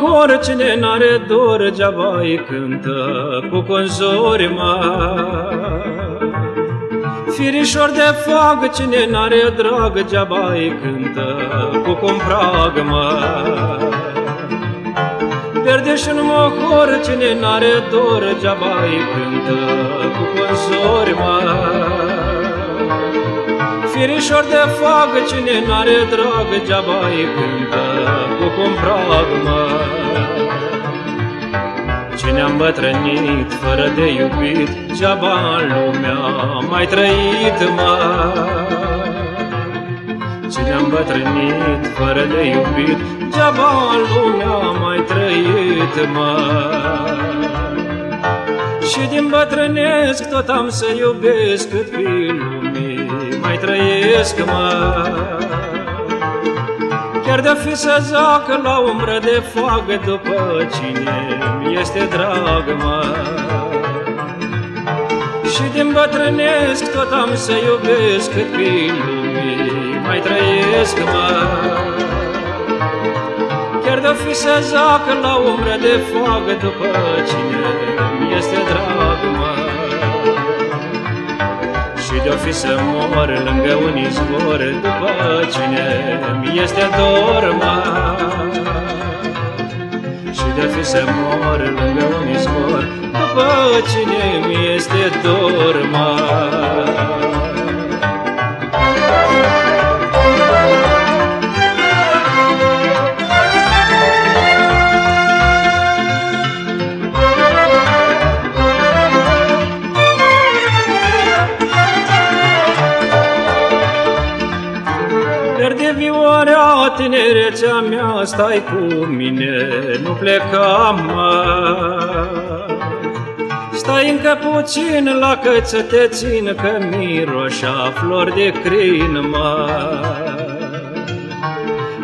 mohor, cine n-are dor, geaba îi cântă cu conzori mari. Firișor de fag, cine n-are drag, geaba îi cântă cu comprag mari. Verde și în mohor, cine n-are dor, geaba îi cântă cu consori mari. Firișor de fag, cine n-are drag, geaba îi cântă cu compragma. Cine-a îmbătrânit fără de iubit, geaba în lumea mai trăit mai. Cine-a îmbătrânit fără de iubit, geaba în lumea mai trăit mai. Și din bătrânesc tot am să iubesc cât pe lumii mai trăiesc, mă. Chiar de fi să zacă la umbră de foagă după cine mi este drag, mă. Și din bătrânesc tot am să iubesc cât pe lumii mai trăiesc, mă. Chiar de fi să zacă la umbră de foagă după cine mi este drag, mă. Și de-o fi să mor lângă un izvor După cine mi este dor, mă. Și de-o fi să mor lângă un izvor După cine mi este dor, mă Verde vioarea, tinerețea mea, stai cu mine, nu pleca mai. Stai încă puțin la căță te țin, că miroșa flori de crin mai.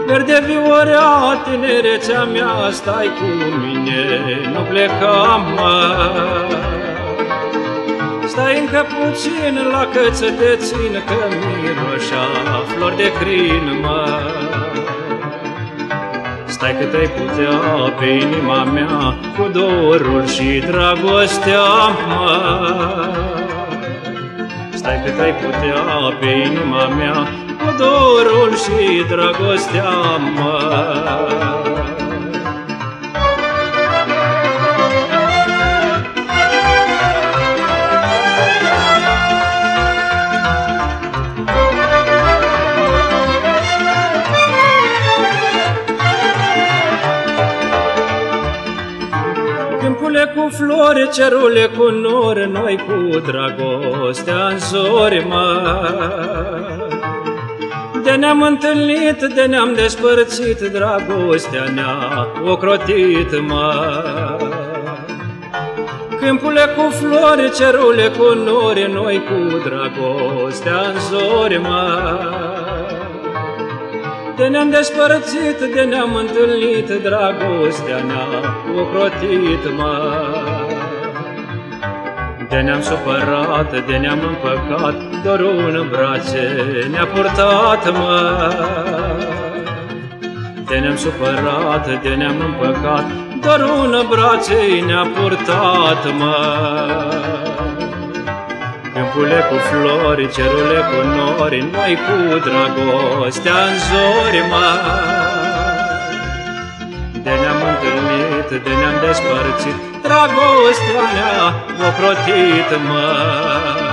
Verde vioarea, tinerețea mea, stai cu mine, nu pleca mai. Stai încă puțin la căță te țin, că miroșa flori de crin, mă. Stai cât ai putea pe inima mea, cu dorul și dragostea, mă. Stai cât ai putea pe inima mea, cu dorul și dragostea, mă. Cu flori, cerule cu nori, noi cu dragostea în zori mari. De ne-am întâlnit, de ne-am despărțit, dragostea ne-a ocrotit mari. Câmpule cu flori, cerule cu nori, noi cu dragostea în zori mari. De ne-am despărțit, de ne-am întâlnit, dragostea ne-a ocrotit, mă. De ne-am supărat, de ne-am împăcat, dorul în brațe ne-a purtat, mă. De ne-am supărat, de ne-am împăcat, dorul în brațe ne-a purtat, mă. Câmpule cu flori, cerule cu nori, noi cu dragostea în zori mari. De ne-am întâlnit, de ne-am despărțit, dragostea ne-a ocrotit, măi.